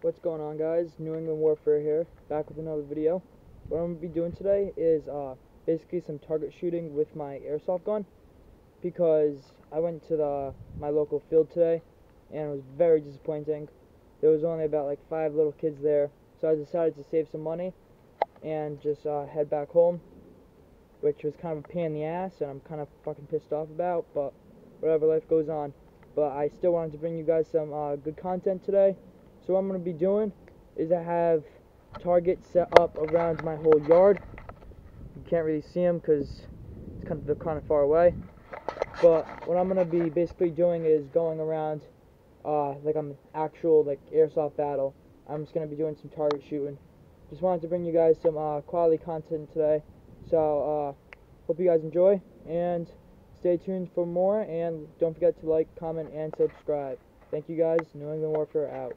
What's going on guys? New England Warfare here, back with another video. What I'm going to be doing today is uh, basically some target shooting with my airsoft gun because I went to the my local field today and it was very disappointing. There was only about like five little kids there so I decided to save some money and just uh, head back home which was kind of a pain in the ass and I'm kind of fucking pissed off about but whatever life goes on but I still wanted to bring you guys some uh, good content today. So what I'm going to be doing is I have targets set up around my whole yard. You can't really see them because it's kind of they're kind of far away. But what I'm going to be basically doing is going around uh, like I'm an actual like airsoft battle. I'm just going to be doing some target shooting. Just wanted to bring you guys some uh, quality content today. So uh, hope you guys enjoy and Stay tuned for more, and don't forget to like, comment, and subscribe. Thank you guys. New England Warfare out.